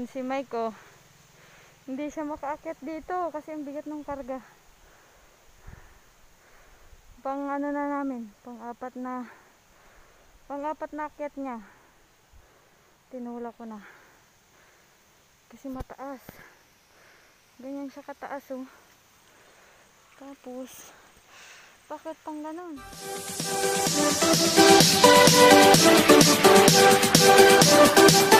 Ayan si Mike oh. Hindi siya makaakyat dito kasi ang bigat ng karga. Pang ano na namin, pang apat na pang apat na akyat niya. Tinula ko na. Kasi mataas. Ganyan siya kataas oh. Tapos, bakit pang ganon? Ito.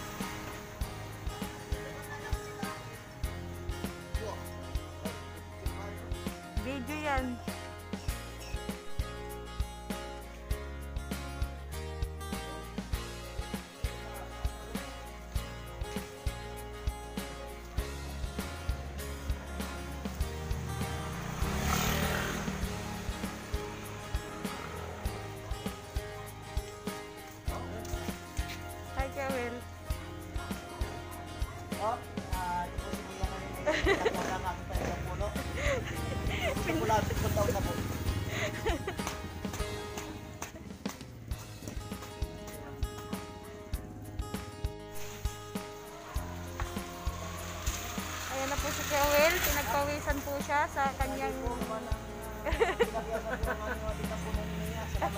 Ayan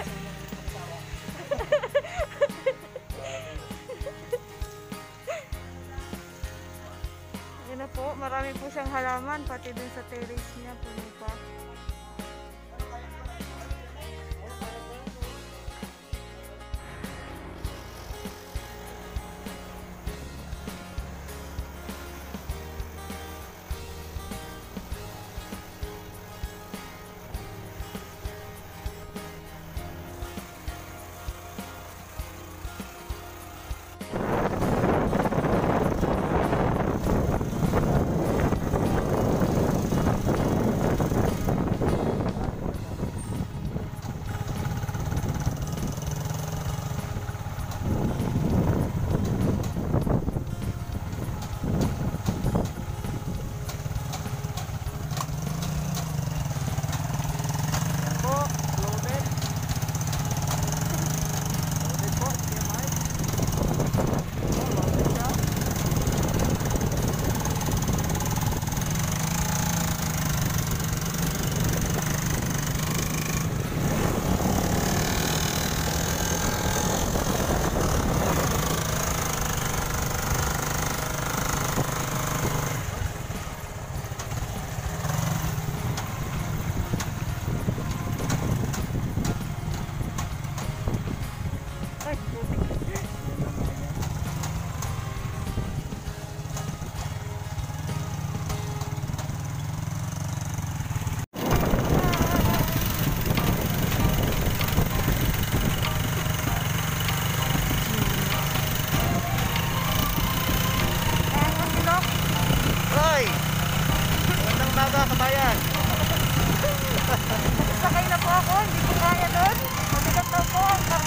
na po. Marami po siyang halaman. Pati dun sa terrace niya. Puno pa.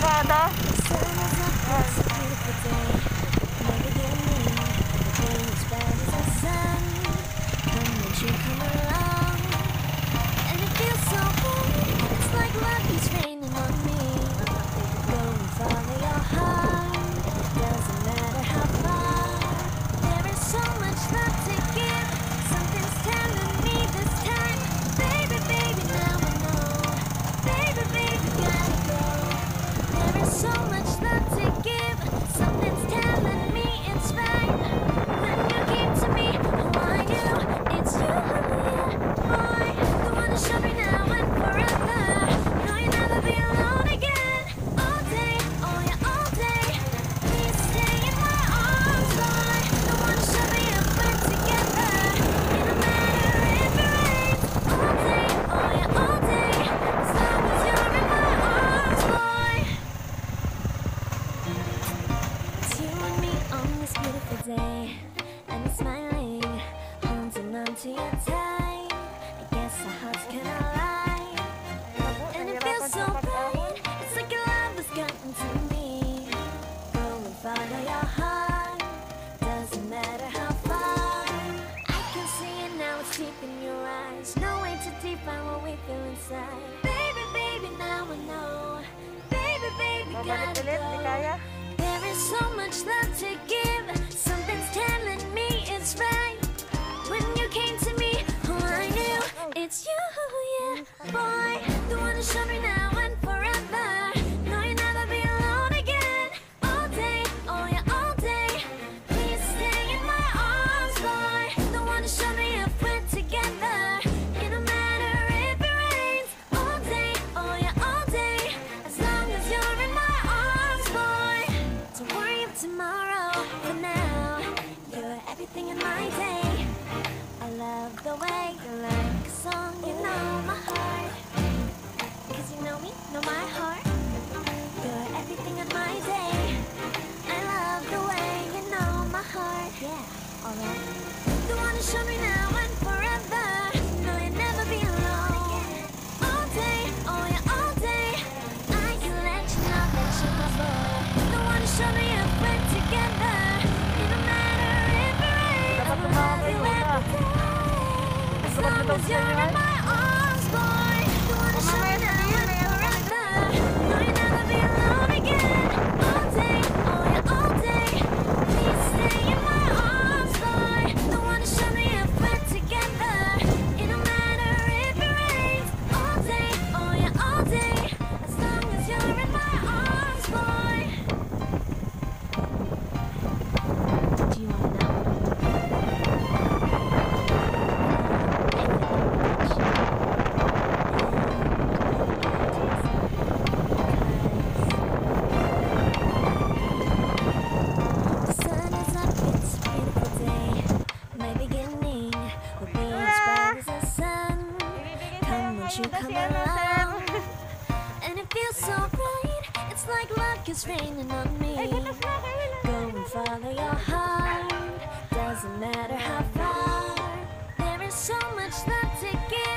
Po ang It's raining on me. Go and follow your heart. Doesn't matter how far. There is so much love to give.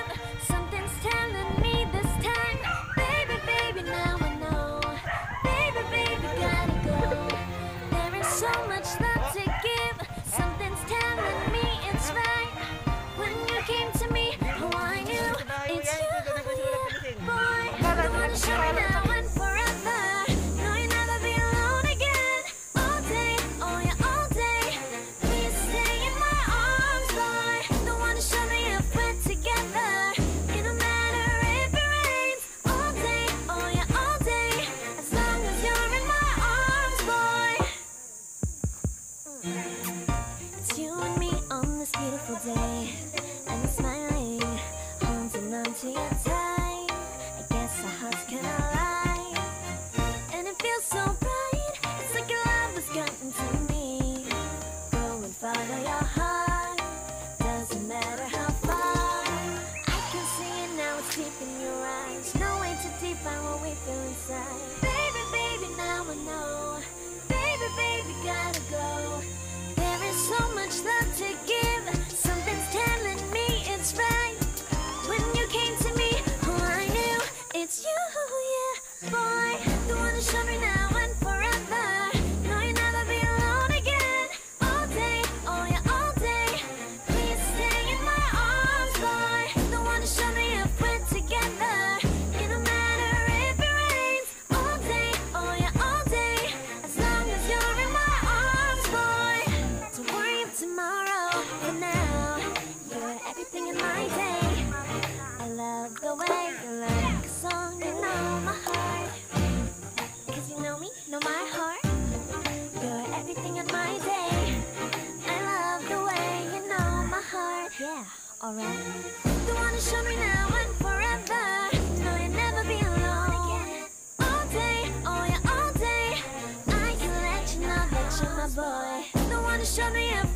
show me everything.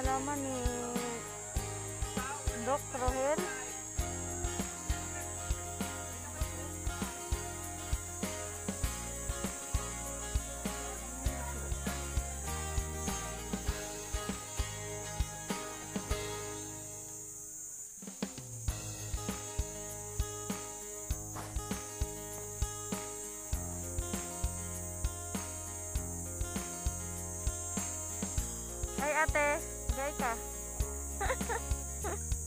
Halaman ni Doc Rohel. Ay ate, gay ka.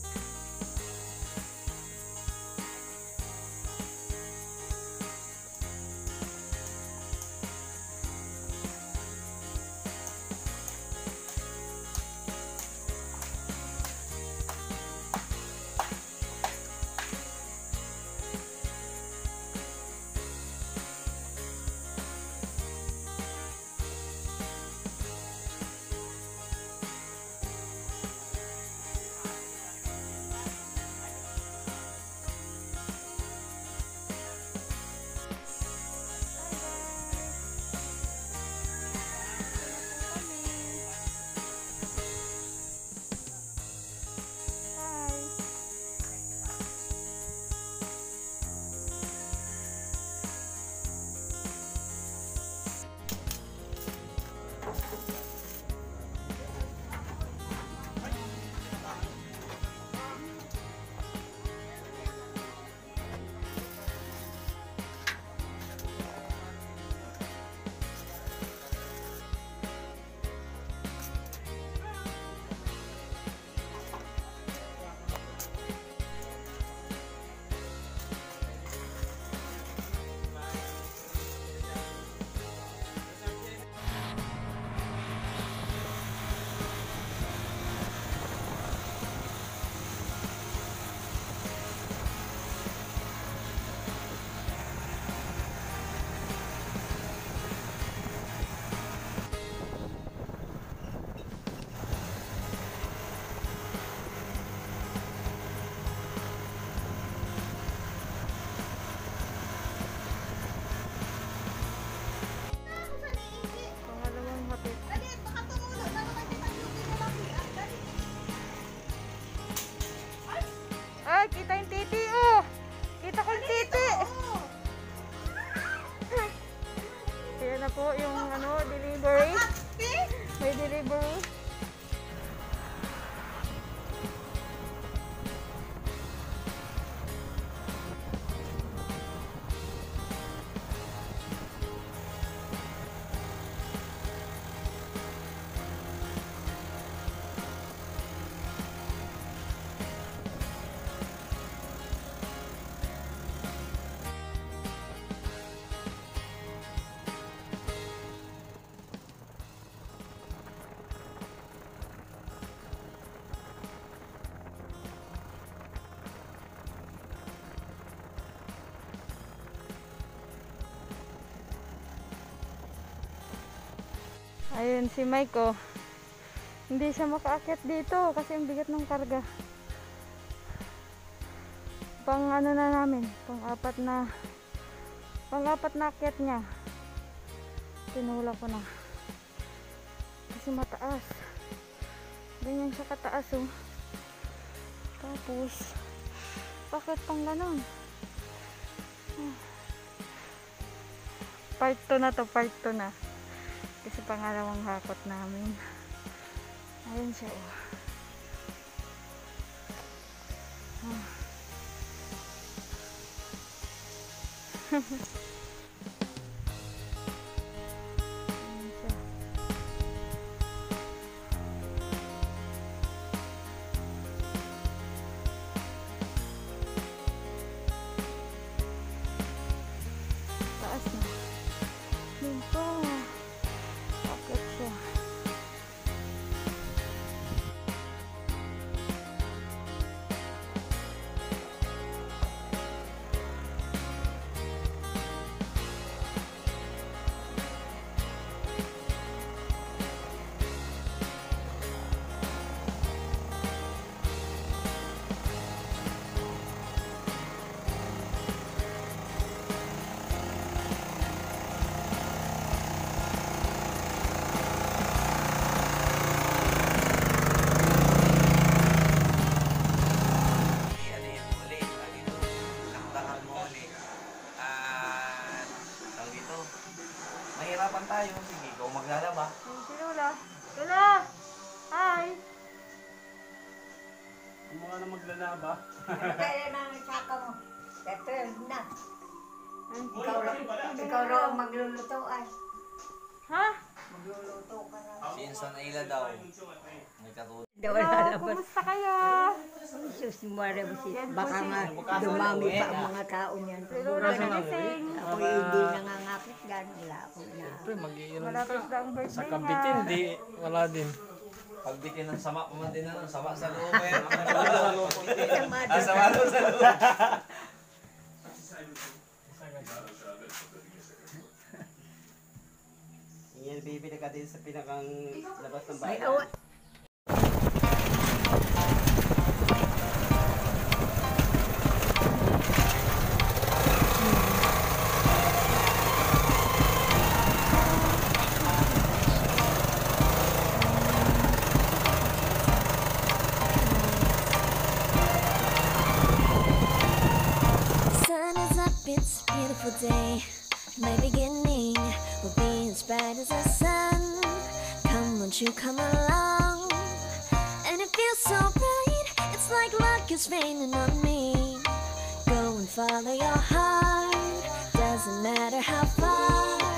Ayun si Mike oh. Hindi siya makaakyat dito kasi ang bigat ng karga. Pang ano na namin, pang apat na pang apat na akyat niya. Tinula ko na. Kasi mataas. Ganyan siya kataas oh. Tapos bakit pang ganon? Ah. Part 2 na to, part 2 na. Pangalawang hakot namin. Ayun siya oh. Ah. mga na maglalaba. Kaya namin saka mo. Ito na. Ayun. Ikaw lang, ikaw lang ang magluluto ay. Ha? Magluluto ka na. Si Insan Ayla daw. May katulad. Daw Hello, kumusta kayo? Jesus, marabusit. Yan po Baka si- nga dumami pa ang mga tao niyan. Si Lola nagising. Ako hindi nangangakit gan. Wala ako na. Siyempre, mag-iinom Malapit na ang birthday sa niya. kabitin, di, wala din. Pagbitin ng sama, pumantin na ng sama sa loob. eh. Sama Ah, sama daw sa loob. Yan, bibili ka din sa pinakang labas ng May sun. Come, won't you come along? And it feels so bright, it's like luck is raining on me. Go and follow your heart, doesn't matter how far.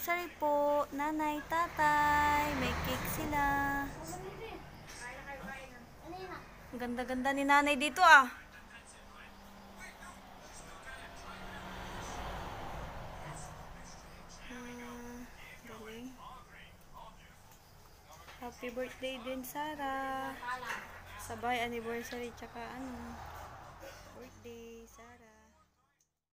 Anniversary po, nanay, tatay. May cake sila. Ang ganda-ganda ni nanay dito ah. Ah. Happy birthday din, Sarah. Sabay anniversary tsaka ano. Birthday.